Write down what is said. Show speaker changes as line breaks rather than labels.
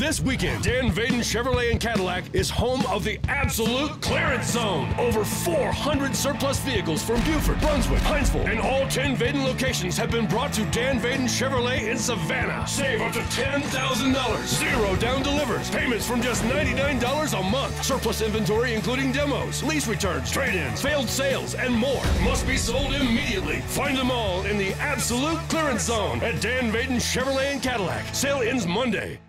This weekend, Dan Vaden Chevrolet and Cadillac is home of the absolute clearance zone. Over 400 surplus vehicles from Beaufort, Brunswick, Hinesville, and all 10 Vaden locations have been brought to Dan Vaden Chevrolet in Savannah. Save up to $10,000. Zero down delivers. Payments from just $99 a month. Surplus inventory including demos, lease returns, trade-ins, failed sales, and more. Must be sold immediately. Find them all in the absolute clearance zone at Dan Vaden Chevrolet and Cadillac. Sale ends Monday.